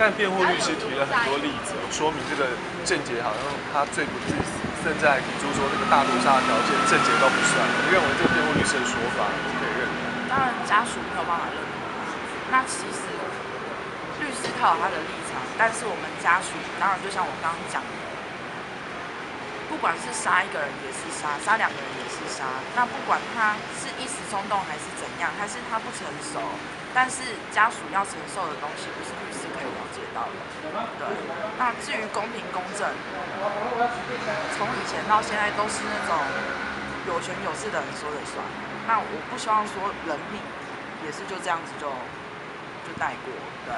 但辩护律师提了很多例子，说明这个郑杰好像他罪不至死，甚至还提出说这个大屠杀的条件郑杰都不算。你认为这个辩护律师的说法是可以认同？当然家属没有办法认同。那其实律师他有他的立场，但是我们家属当然就像我刚刚讲的，不管是杀一个人也是杀，杀两个人也是杀。那不管他是一时冲动还是怎样，还是他不成熟，但是家属要承受的东西不是律师可以了解到的。对。那至于公平公正，从以前到现在都是那种有权有势的人说了算。那我不希望说人命也是就这样子就就带过，对。